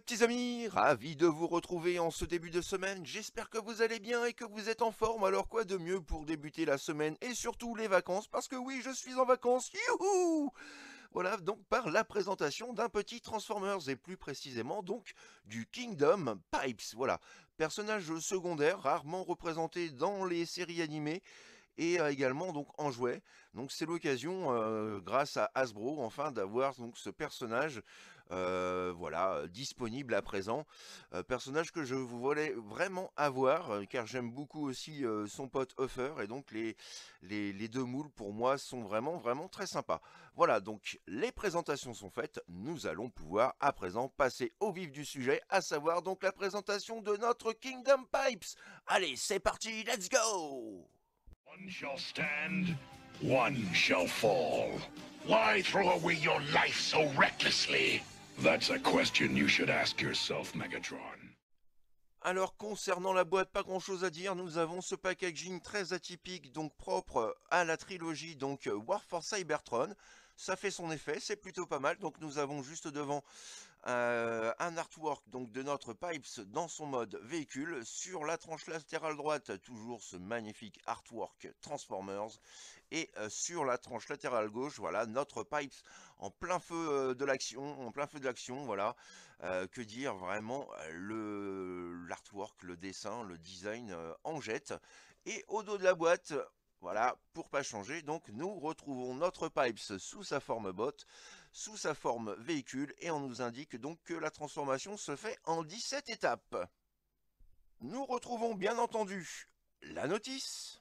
petits amis, ravi de vous retrouver en ce début de semaine, j'espère que vous allez bien et que vous êtes en forme, alors quoi de mieux pour débuter la semaine et surtout les vacances, parce que oui, je suis en vacances, youhou! Voilà donc par la présentation d'un petit Transformers, et plus précisément donc du Kingdom Pipes, voilà, personnage secondaire rarement représenté dans les séries animées, et également donc en jouet. Donc c'est l'occasion, euh, grâce à Hasbro, enfin d'avoir donc ce personnage, euh, voilà, disponible à présent. Euh, personnage que je voulais vraiment avoir, car j'aime beaucoup aussi son pote Huffer, et donc les, les, les, deux moules pour moi sont vraiment vraiment très sympas. Voilà, donc les présentations sont faites, nous allons pouvoir à présent passer au vif du sujet, à savoir donc la présentation de notre Kingdom Pipes. Allez, c'est parti, let's go One shall stand, one shall fall. Why throw away your life so recklessly? That's a question you should ask yourself, Megatron. Alors concernant la boîte, pas grand chose à dire, nous avons ce packaging très atypique, donc propre à la trilogie, donc War for Cybertron. Ça fait son effet, c'est plutôt pas mal, donc nous avons juste devant euh, un artwork donc de notre Pipes dans son mode véhicule. Sur la tranche latérale droite, toujours ce magnifique artwork Transformers. Et euh, sur la tranche latérale gauche, voilà, notre Pipes en plein feu euh, de l'action, en plein feu de l'action, voilà. que dire vraiment, le l'artwork, le dessin, le design en jette. Et au dos de la boîte, voilà, pour pas changer, donc nous retrouvons notre Pipes sous sa forme botte, sous sa forme véhicule, et on nous indique donc que la transformation se fait en 17 étapes. Nous retrouvons bien entendu la notice.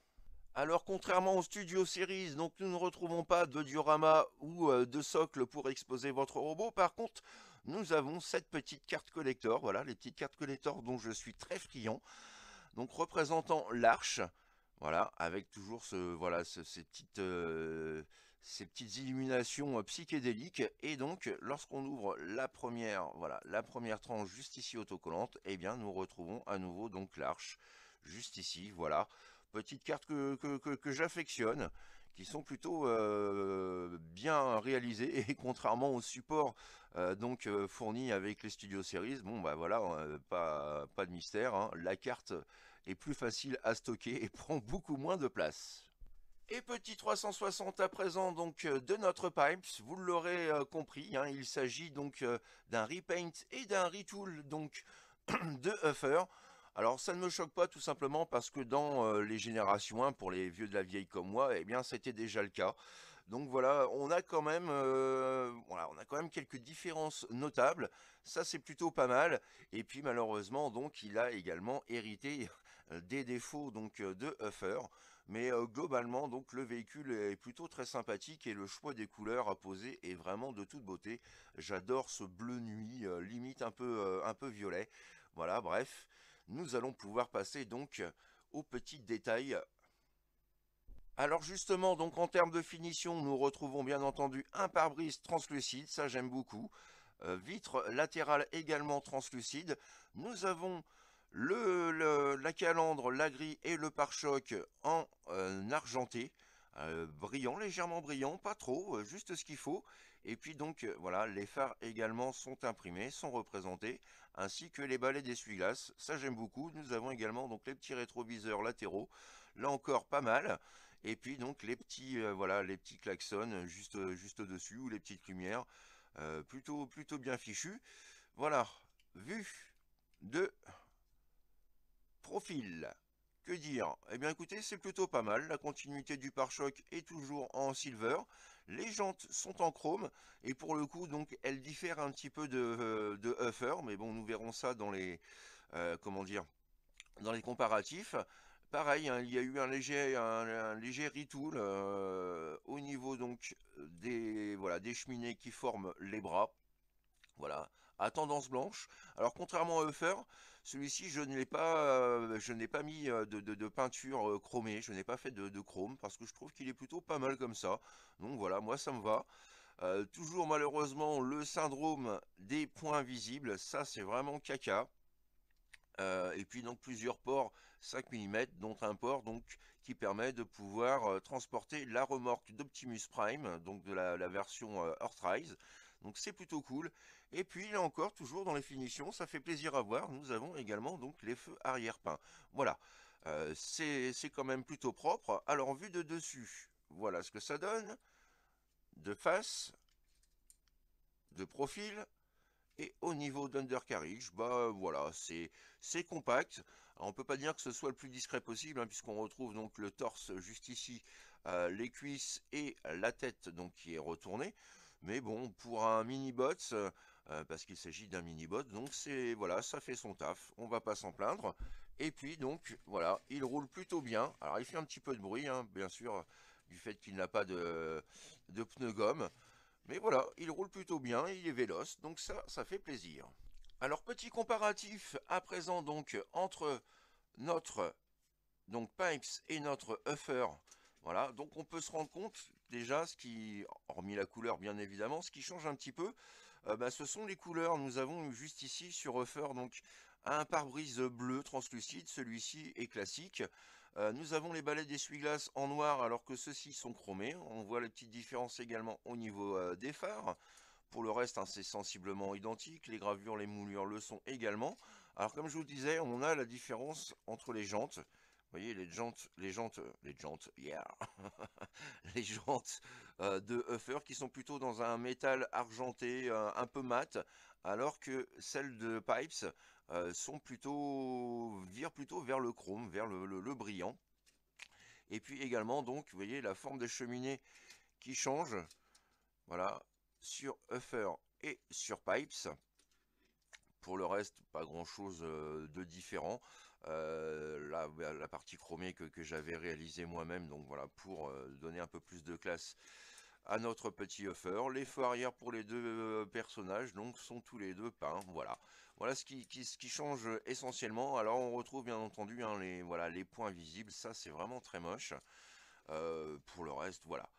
Alors contrairement aux Studio Series, donc nous ne retrouvons pas de diorama ou euh, de socle pour exposer votre robot. Par contre, nous avons cette petite carte collector, voilà, les petites cartes collector dont je suis très friand. Donc représentant l'arche, voilà, avec toujours ce, voilà, ces, petites, euh, ces petites illuminations euh, psychédéliques. Et donc, lorsqu'on ouvre la première, voilà, la première tranche juste ici autocollante, eh bien, nous retrouvons à nouveau donc l'arche juste ici. Voilà, petite carte que, j'affectionne, qui sont plutôt euh, bien réalisées et contrairement au support donc fourni avec les Studio Series, bon bah voilà, pas, pas de mystère, hein. la carte est plus facile à stocker et prend beaucoup moins de place. Et petit 360 à présent donc euh, de notre Pipes, vous l'aurez euh, compris, hein, il s'agit donc euh, d'un repaint et d'un retool donc de Huffer. Alors ça ne me choque pas tout simplement parce que dans les générations 1, pour les vieux de la vieille comme moi, eh bien c'était déjà le cas. Donc voilà, on a quand même, voilà, on a quand même quelques différences notables. Ça c'est plutôt pas mal. Et puis malheureusement donc il a également hérité des défauts donc de Huffer. Mais globalement, donc le véhicule est plutôt très sympathique et le choix des couleurs à poser est vraiment de toute beauté. J'adore ce bleu nuit, limite un peu, un peu violet. Voilà, bref, nous allons pouvoir passer donc aux petits détails. Alors justement, donc en termes de finition, nous retrouvons bien entendu un pare-brise translucide, ça j'aime beaucoup. vitre latérale également translucide. Nous avons la calandre, la grille et le pare-choc en euh, argenté. Euh, brillant, légèrement brillant, pas trop, euh, juste ce qu'il faut. Et puis donc voilà, les phares également sont imprimés, sont représentés, ainsi que les balais d'essuie-glace. Ça j'aime beaucoup. Nous avons également donc les petits rétroviseurs latéraux, là encore pas mal. Et puis donc les petits voilà les petits klaxons juste juste dessus ou les petites lumières, plutôt bien fichus. Voilà, vue de Profil. Que dire? Eh bien écoutez, c'est plutôt pas mal. La continuité du pare-choc est toujours en silver. Les jantes sont en chrome. Et pour le coup, donc, elles diffèrent un petit peu de, euh, de Huffer. Mais bon, nous verrons ça dans les... Euh, comment dire Dans les comparatifs. Pareil, hein, il y a eu un léger, un, léger retool euh, au niveau donc des, voilà, des cheminées qui forment les bras. Voilà, à tendance blanche. Alors contrairement à Euffer, celui-ci euh, je n'ai pas mis euh, de, peinture euh, chromée, je n'ai pas fait de, chrome parce que je trouve qu'il est plutôt pas mal comme ça. Donc voilà, moi ça me va. toujours malheureusement le syndrome des points visibles, ça c'est vraiment caca. et puis donc plusieurs ports 5 mm, dont un port donc qui permet de pouvoir transporter la remorque d'Optimus Prime, donc de la version Earthrise. Donc c'est plutôt cool. Et puis là encore, toujours dans les finitions, ça fait plaisir à voir. Nous avons également donc les feux arrière peints. Voilà, euh, c'est quand même plutôt propre. Alors vu de dessus, voilà ce que ça donne. De face, de profil, et au niveau d'undercarriage, bah voilà, c'est compact. On on peut pas dire que ce soit le plus discret possible, hein, puisqu'on retrouve donc le torse juste ici, euh, les cuisses et la tête donc qui est retournée. Mais bon, pour un mini bot, euh, parce qu'il s'agit d'un mini bot, donc c'est voilà, ça fait son taf. On va pas s'en plaindre. Et puis donc voilà, il roule plutôt bien. Alors il fait un petit peu de bruit, hein, bien sûr, du fait qu'il n'a pas de, de pneus gomme. Mais voilà, il roule plutôt bien, il est véloce, donc ça, ça fait plaisir. Alors petit comparatif à présent donc entre notre donc Pipes et notre Uffer. Voilà, donc on peut se rendre compte déjà ce qui, hormis la couleur bien évidemment, ce qui change un petit peu, euh, bah, ce sont les couleurs. Nous avons juste ici sur Uffer donc un pare-brise bleu translucide, celui-ci est classique. Euh, nous avons les balais d'essuie-glace en noir alors que ceux-ci sont chromés. On voit la petite différence également au niveau euh, des phares. Pour le reste, hein, c'est sensiblement identique. Les gravures, les moulures le sont également. Alors comme je vous disais, on a la différence entre les jantes. Voyez, les jantes, les jantes, les jantes, yeah, les jantes euh, de Huffer qui sont plutôt dans un métal argenté un peu mat, alors que celles de Pipes euh, sont plutôt virent plutôt vers le chrome, vers le, brillant. Et puis également donc, vous voyez la forme des cheminées qui change. Voilà, sur Uffer et sur Pipes. Pour le reste, pas grand chose euh, de différent. Euh, bah, la partie chromée que, j'avais réalisée moi-même, donc voilà, pour donner un peu plus de classe à notre petit Uffer. Les feux arrière pour les deux personnages, donc, sont tous les deux peints, voilà. Voilà ce qui, change essentiellement. Alors on retrouve bien entendu hein, les, voilà, les points visibles, ça c'est vraiment très moche. Euh, pour le reste, voilà.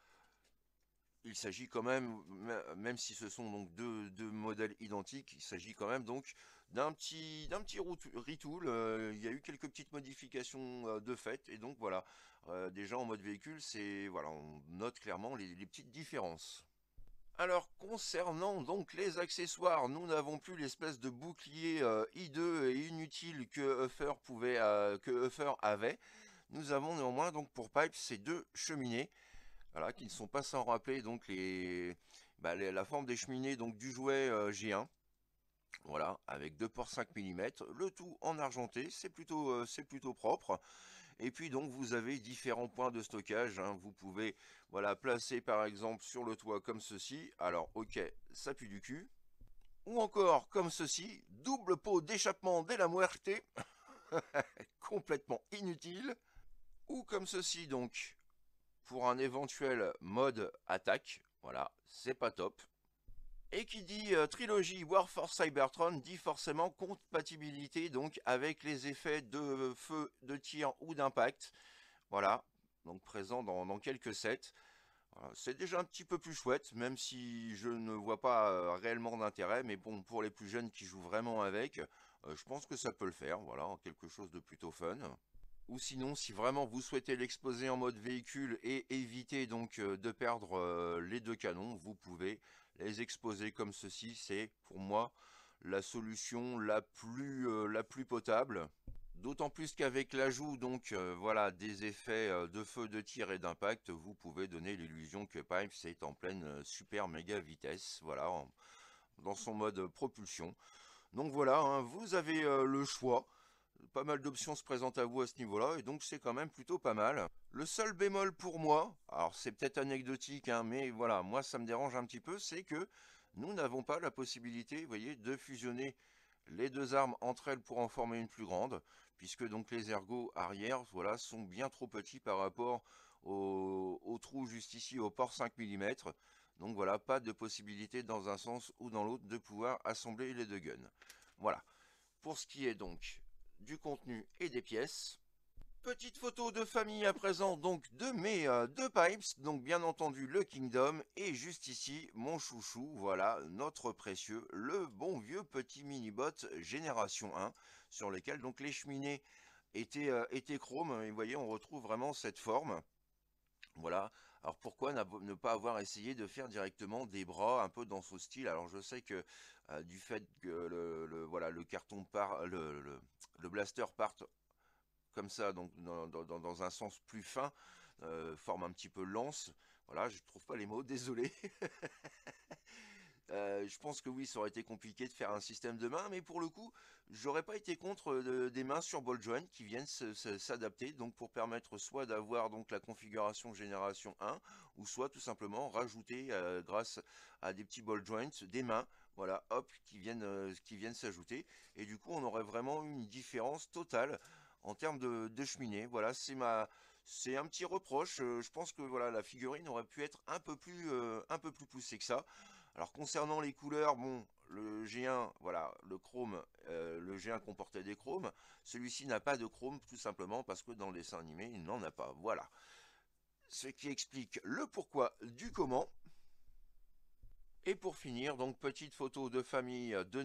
Il s'agit quand même, même si ce sont donc deux, modèles identiques, il s'agit quand même donc d'un petit, d'un petit retool. Euh, il y a eu quelques petites modifications euh, de fait, et donc voilà. déjà en mode véhicule, c'est voilà, on note clairement les petites différences. Alors concernant donc les accessoires, nous n'avons plus l'espèce de bouclier euh, hideux et inutile que Uffer pouvait, euh, que avait. Nous avons néanmoins donc pour Pipe ces deux cheminées, voilà, qui ne sont pas sans rappeler donc les, bah, la forme des cheminées donc du jouet euh, G1. Voilà, avec deux ports 5 mm, le tout en argenté, c'est plutôt, c'est plutôt propre. Et puis donc vous avez différents points de stockage. Hein. Vous pouvez voilà placer par exemple sur le toit comme ceci. Alors ok, ça pue du cul. Ou encore comme ceci, double pot d'échappement dès la muerte. Complètement inutile. Ou comme ceci donc, pour un éventuel mode attaque. Voilà, c'est pas top. Et qui dit euh, trilogie War for Cybertron dit forcément compatibilité donc avec les effets de feu, de tir ou d'impact. Voilà, donc présent dans, quelques sets. C'est déjà un petit peu plus chouette, même si je ne vois pas euh, réellement d'intérêt. Mais bon, pour les plus jeunes qui jouent vraiment avec, euh, je pense que ça peut le faire. Voilà, quelque chose de plutôt fun. Ou sinon, si vraiment vous souhaitez l'exposer en mode véhicule et éviter donc de perdre les deux canons, vous pouvez les exposer comme ceci, c'est pour moi la solution la plus, euh, potable. D'autant plus qu'avec l'ajout donc euh, voilà des effets euh, de feu, de tir et d'impact, vous pouvez donner l'illusion que Pipes est en pleine super méga vitesse, voilà, dans son mode propulsion. Donc voilà, hein, vous avez le choix pas mal d'options se présentent à vous à ce niveau-là, et donc c'est quand même plutôt pas mal. Le seul bémol pour moi, alors c'est peut-être anecdotique, hein, mais voilà, moi ça me dérange un petit peu, c'est que nous n'avons pas la possibilité, vous voyez, de fusionner les deux armes entre elles pour en former une plus grande, puisque donc les ergots arrière, voilà, sont bien trop petits par rapport au, au trou juste ici, au port 5 mm. Donc voilà, pas de possibilité dans un sens ou dans l'autre de pouvoir assembler les deux guns. Voilà. Pour ce qui est donc du contenu et des pièces. Petite photo de famille à présent donc de mes euh, deux pipes, donc bien entendu le Kingdom et juste ici mon chouchou, voilà notre précieux, le bon vieux petit mini-bot génération 1 sur lequel donc les cheminées étaient, euh, étaient chromes et vous voyez on retrouve vraiment cette forme. Voilà. Alors pourquoi ne pas avoir essayé de faire directement des bras un peu dans ce style? Alors je sais que euh, du fait que le, voilà le carton part, le, blaster parte comme ça, donc dans, un sens plus fin, euh, forme un petit peu lance. Voilà, je trouve pas les mots, désolé. Euh, je pense que oui, ça aurait été compliqué de faire un système de main, mais pour le coup, j'aurais pas été contre euh, des mains sur ball joint qui viennent s'adapter, donc pour permettre soit d'avoir donc la configuration génération 1, ou soit tout simplement rajouter euh, grâce à des petits ball joints des mains, voilà, hop, qui viennent viennent s'ajouter, et du coup, on aurait vraiment une différence totale en termes de, cheminée. Voilà, c'est ma c'est un petit reproche. je pense que voilà, la figurine aurait pu être un peu plus un peu plus poussée que ça. Alors concernant les couleurs, bon, le G1, voilà, le chrome, euh, le G1 comportait des chromes. Celui-ci n'a pas de chrome tout simplement parce que dans le dessin animé, il n'en a pas. Voilà. Ce qui explique le pourquoi du comment. Et pour finir, donc petite photo de famille de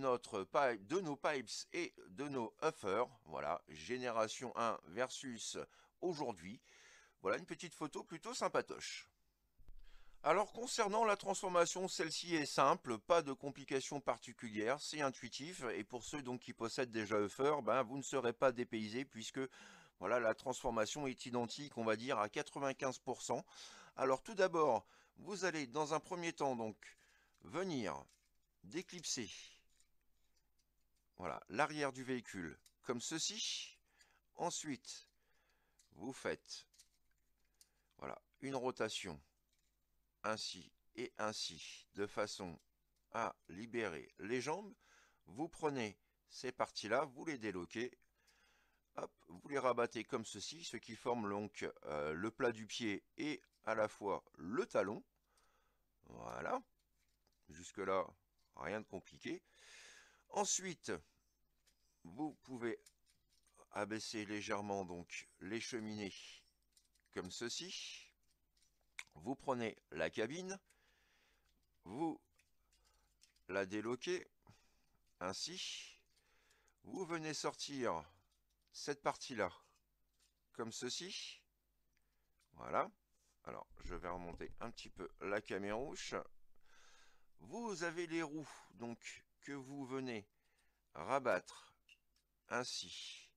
de nos pipes et de nos huffers. Voilà, génération 1 versus aujourd'hui. Voilà une petite photo plutôt sympatoche. Alors concernant la transformation, celle-ci est simple, pas de complications particulières, c'est intuitif et pour ceux donc qui possèdent déjà Euffer, ben vous ne serez pas dépaysés puisque voilà la transformation est identique, on va dire à 95%. Alors tout d'abord, vous allez dans un premier temps donc venir déclipser voilà l'arrière du véhicule comme ceci. Ensuite, vous faites voilà une rotation ainsi et ainsi, de façon à libérer les jambes. Vous prenez ces parties-là, vous les déloquez, vous les rabattez comme ceci, ce qui forme donc euh, le plat du pied et à la fois le talon. Voilà. Jusque-là, rien de compliqué. Ensuite, vous pouvez abaisser légèrement donc les cheminées comme ceci. Vous prenez la cabine, vous la déloquez, ainsi. Vous venez sortir cette partie-là, comme ceci. Voilà. Alors, je vais remonter un petit peu la caméra rouge. Vous avez les roues, donc, que vous venez rabattre ainsi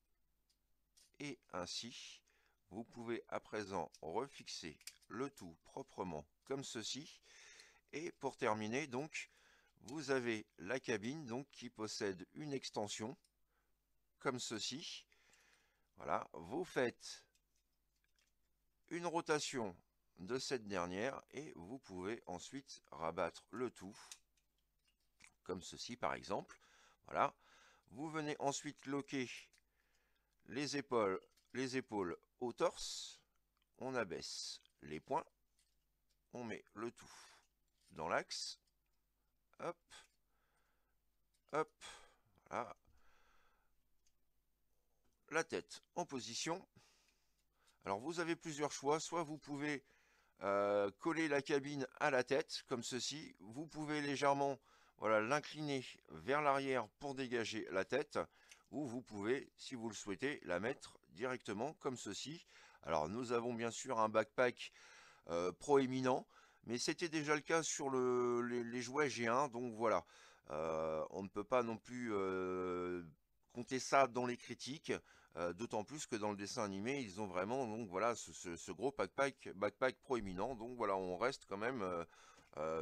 et ainsi. Vous pouvez à présent refixer le tout proprement comme ceci. Et pour terminer, donc, vous avez la cabine donc qui possède une extension comme ceci. Voilà, vous faites une rotation de cette dernière et vous pouvez ensuite rabattre le tout comme ceci par exemple. Voilà, vous venez ensuite loquer les épaules, les épaules au torse, on abaisse les points, on met le tout dans l'axe, hop, hop, voilà, la tête en position. Alors vous avez plusieurs choix, soit vous pouvez euh, coller la cabine à la tête, comme ceci, vous pouvez légèrement voilà, l'incliner vers l'arrière pour dégager la tête, ou vous pouvez, si vous le souhaitez, la mettre directement comme ceci. Alors nous avons bien sûr un backpack euh, proéminent, mais c'était déjà le cas sur les, jouets G1, donc voilà. Euh, on ne peut pas non plus euh, compter ça dans les critiques, d'autant plus que dans le dessin animé, ils ont vraiment donc voilà ce, gros backpack, backpack proéminent, donc voilà, on reste quand même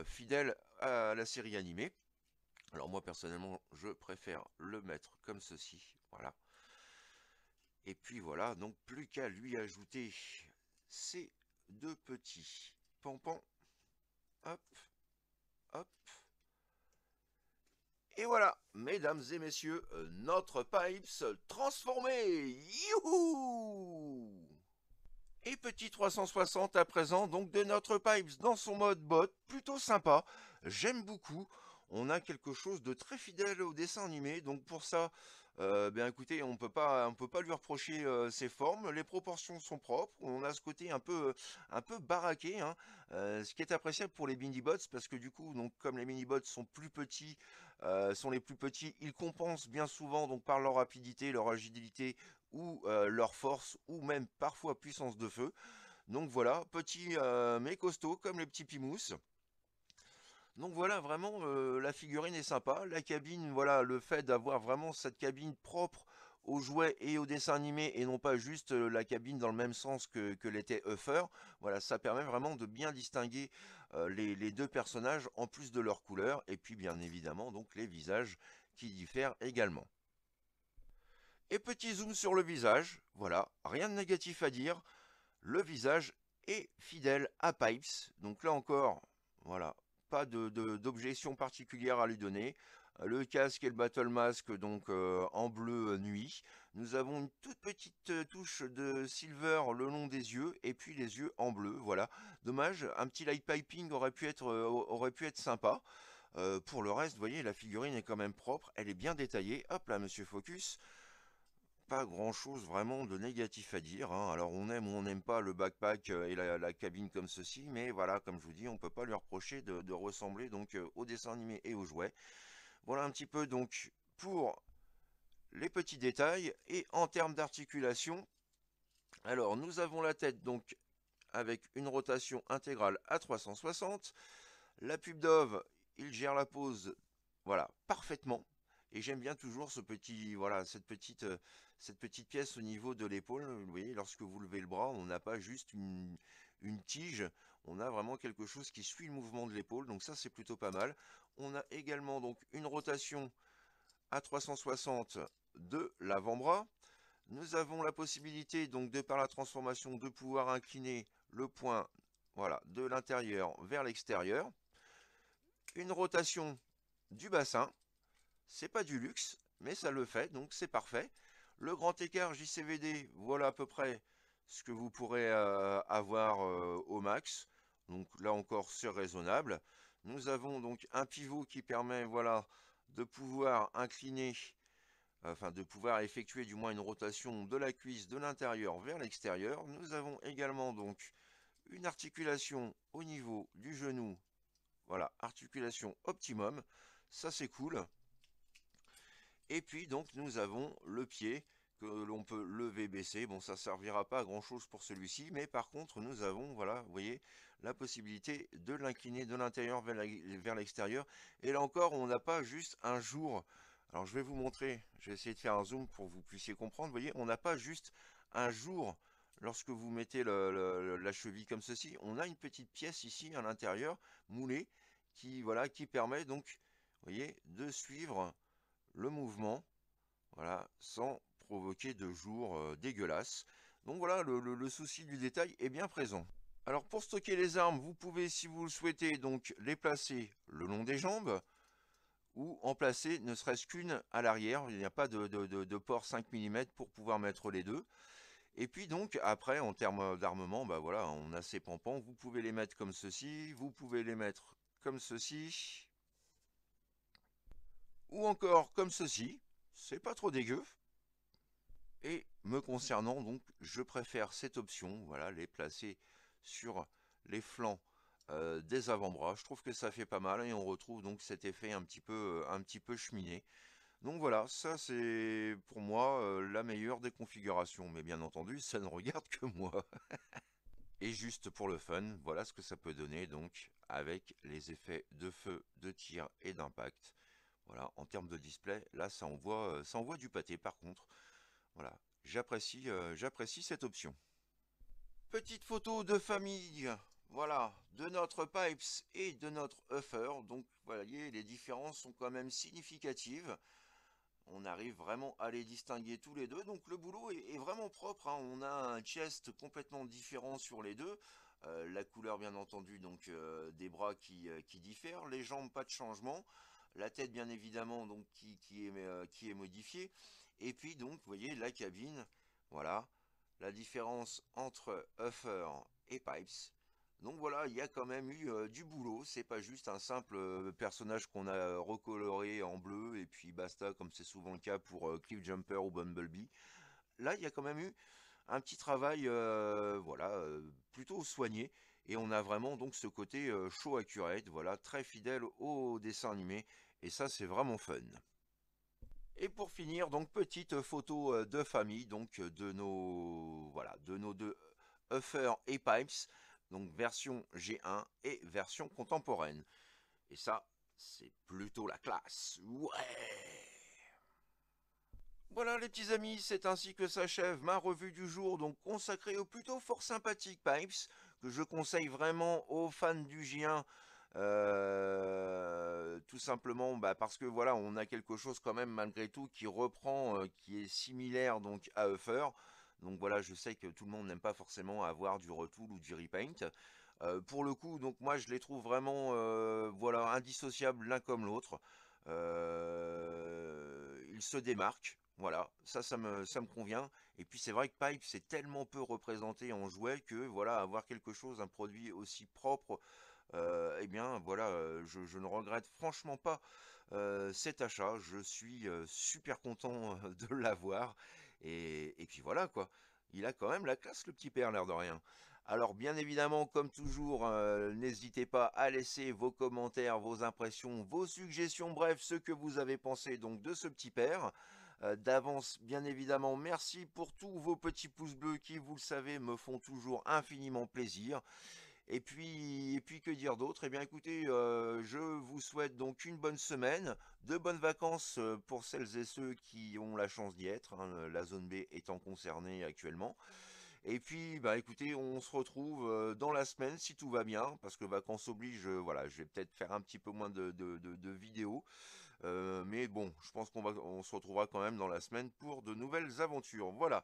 fidèle à la série animée. Alors moi personnellement, je préfère le mettre comme ceci, voilà. Et puis voilà, donc plus qu'à lui ajouter ces deux petits pompons. Hop, hop. Et voilà, mesdames et messieurs, notre Pipes transformé Youhou Et petit 360 à présent, donc de notre Pipes dans son mode bot, plutôt sympa. J'aime beaucoup on a quelque chose de très fidèle au dessin animé. Donc pour ça, euh, bien écoutez, on peut pas, on peut pas lui reprocher euh, ses formes. Les proportions sont propres. On a ce côté un peu, un peu baraqué, hein. euh, ce qui est appréciable pour les mini bots parce que du coup, donc comme les mini bots sont plus petits, sont les plus petits, ils compensent bien souvent donc par leur rapidité, leur agilité ou leur force ou même parfois puissance de feu. Donc voilà, petit mais costaud comme les petits pimous. Donc voilà, vraiment, la figurine est sympa. La cabine, voilà, le fait d'avoir vraiment cette cabine propre aux jouets et aux dessins animés et non pas juste la cabine dans le même sens que, l'était Uffer. Voilà, ça permet vraiment de bien distinguer les, les, deux personnages en plus de leur couleur et puis bien évidemment donc les visages qui diffèrent également. Et petit zoom sur le visage, voilà, rien de négatif à dire. Le visage est fidèle à Pipes, donc là encore, voilà, pas d'objection particulière à lui donner. Le casque et le battle mask donc euh, en bleu euh, nuit. Nous avons une toute petite euh, touche de silver le long des yeux et puis les yeux en bleu. Voilà. Dommage, un petit light piping aurait pu être, aurait pu être sympa. pour le reste, vous voyez, la figurine est quand même propre, elle est bien détaillée. Hop là, monsieur Focus pas grand chose vraiment de négatif à dire. Hein. Alors on aime ou on n'aime pas le backpack euh, et la, cabine comme ceci, mais voilà, comme je vous dis, on peut pas lui reprocher de, ressembler donc euh, au dessin animé et aux jouets. Voilà un petit peu donc pour les petits détails et en termes d'articulation. Alors nous avons la tête donc avec une rotation intégrale à 360. La pub Dove, il gère la pose voilà parfaitement et j'aime bien toujours ce petit voilà cette petite euh, cette petite pièce au niveau de l'épaule. Vous voyez, lorsque vous levez le bras, on n'a pas juste une, tige, on a vraiment quelque chose qui suit le mouvement de l'épaule. Donc ça, c'est plutôt pas mal. On a également donc une rotation à 360 de l'avant-bras. Nous avons la possibilité, donc de par la transformation, de pouvoir incliner le point voilà, de l'intérieur vers l'extérieur. Une rotation du bassin. C'est pas du luxe, mais ça le fait, donc c'est parfait. Le grand écart JCVD, voilà à peu près ce que vous pourrez euh, avoir euh, au max. Donc là encore, c'est raisonnable. Nous avons donc un pivot qui permet voilà, de pouvoir incliner, enfin de pouvoir effectuer du moins une rotation de la cuisse de l'intérieur vers l'extérieur. Nous avons également donc une articulation au niveau du genou. Voilà, articulation optimum. Ça c'est cool. Et puis donc nous avons le pied que l'on peut lever, baisser. Bon, ça servira pas à grand chose pour celui-ci, mais par contre nous avons, voilà, vous voyez, la possibilité de l'incliner de l'intérieur vers l'extérieur. Et là encore, on n'a pas juste un jour. Alors je vais vous montrer, je vais essayer de faire un zoom pour que vous puissiez comprendre. Vous voyez, on n'a pas juste un jour lorsque vous mettez la cheville comme ceci. On a une petite pièce ici à l'intérieur, moulée, qui, voilà, qui permet donc, vous voyez, de suivre le mouvement, voilà, sans provoquer de jours euh, dégueulasses. Donc voilà, le, souci du détail est bien présent. Alors pour stocker les armes, vous pouvez, si vous le souhaitez, donc les placer le long des jambes ou en placer ne serait-ce qu'une à l'arrière. Il n'y a pas de, port 5 mm pour pouvoir mettre les deux. Et puis donc après, en termes d'armement, bah voilà, on a ces pampans. Vous pouvez les mettre comme ceci, vous pouvez les mettre comme ceci, ou encore comme ceci. C'est pas trop dégueu. Et me concernant, donc, je préfère cette option, voilà, les placer sur les flancs euh, des avant-bras. Je trouve que ça fait pas mal et on retrouve donc cet effet un petit peu, un petit peu cheminé. Donc voilà, ça c'est pour moi euh, la meilleure des configurations, mais bien entendu, ça ne regarde que moi. et juste pour le fun, voilà ce que ça peut donner donc avec les effets de feu, de tir et d'impact. Voilà, en termes de display, là ça envoie, euh, ça envoie du pâté par contre. Voilà, j'apprécie euh, j'apprécie cette option. Petite photo de famille, voilà, de notre Pipes et de notre Uffer. Donc, voilà, les différences sont quand même significatives. On arrive vraiment à les distinguer tous les deux. Donc, le boulot est, vraiment propre. Hein. On a un chest complètement différent sur les deux. Euh, la couleur, bien entendu, donc des bras qui, qui diffèrent. Les jambes, pas de changement la tête bien évidemment donc qui, qui, est, euh, qui est modifiée, et puis donc vous voyez la cabine, voilà, la différence entre Uffer et Pipes. Donc voilà, il y a quand même eu euh, du boulot, c'est pas juste un simple euh, personnage qu'on a recoloré en bleu et puis basta comme c'est souvent le cas pour Cliff Jumper ou Bumblebee. Là, il y a quand même eu un petit travail voilà, plutôt soigné. Et on a vraiment donc ce côté show accurate, voilà, très fidèle au dessin animé et ça, c'est vraiment fun. Et pour finir, donc petite photo euh, de famille, donc de nos voilà, de nos deux Uffer et Pipes, donc version G1 et version contemporaine. Et ça, c'est plutôt la classe. Ouais voilà les petits amis, c'est ainsi que s'achève ma revue du jour, donc consacrée au plutôt fort sympathique Pipes, que je conseille vraiment aux fans du J1, euh, tout simplement bah, parce que voilà, on a quelque chose quand même malgré tout qui reprend, euh, qui est similaire donc à Uffer. Donc voilà, je sais que tout le monde n'aime pas forcément avoir du retool ou du repaint. Euh, pour le coup, donc moi je les trouve vraiment voilà, indissociables l'un comme l'autre. ils se démarquent. Voilà, ça, ça me, ça me convient. Et puis c'est vrai que Pipe, c'est tellement peu représenté en jouet que voilà, avoir quelque chose, un produit aussi propre, euh, eh bien voilà, euh, je, ne regrette franchement pas euh, cet achat. Je suis super content de l'avoir. Et, puis voilà quoi, il a quand même la classe le petit père, l'air de rien. Alors bien évidemment, comme toujours, n'hésitez pas à laisser vos commentaires, vos impressions, vos suggestions, bref, ce que vous avez pensé donc de ce petit père. D'avance, bien évidemment, merci pour tous vos petits pouces bleus qui, vous le savez, me font toujours infiniment plaisir. Et puis, et puis que dire d'autre? Eh bien écoutez, euh, je vous souhaite donc une bonne semaine, de bonnes vacances euh, pour celles et ceux qui ont la chance d'y être, hein, la zone B étant concernée actuellement. Et puis, bah écoutez, on se retrouve dans la semaine si tout va bien, parce que vacances oblige, voilà, je vais peut-être faire un petit peu moins de, vidéos. Euh, mais bon, je pense qu'on on se retrouvera quand même dans la semaine pour de nouvelles aventures. Voilà.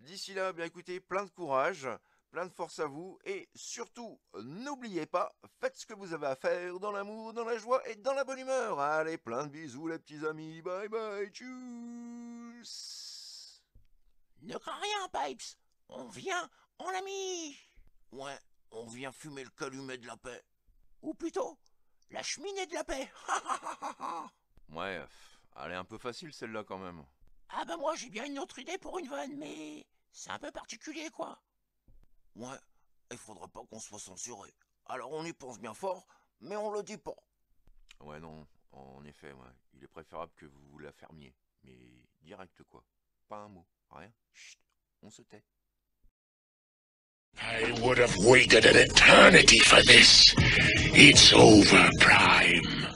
D'ici là, bien écoutez, plein de courage, plein de force à vous, et surtout, n'oubliez pas, faites ce que vous avez à faire dans l'amour, dans la joie et dans la bonne humeur. Allez, plein de bisous les petits amis, bye bye, tchuss Ne crains rien, Pipes, on vient en ami Ouais, on vient fumer le calumet de la paix. Ou plutôt, la cheminée de la paix Ouais, elle est un peu facile celle-là quand même. Ah bah moi j'ai bien une autre idée pour une vanne, mais c'est un peu particulier quoi. Ouais, il faudrait pas qu'on soit censuré. Alors on y pense bien fort, mais on le dit pas. Ouais non, en effet, ouais. il est préférable que vous la fermiez. Mais direct quoi. Pas un mot, rien. Chut, on se tait. I would have waited an eternity for this. It's over, Prime.